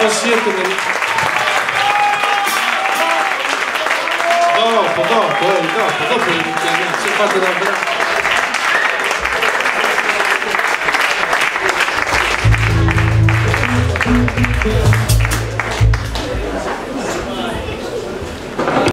教えてみるどうポコポイがポコプリみたいな心拍だけだ